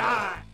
Die!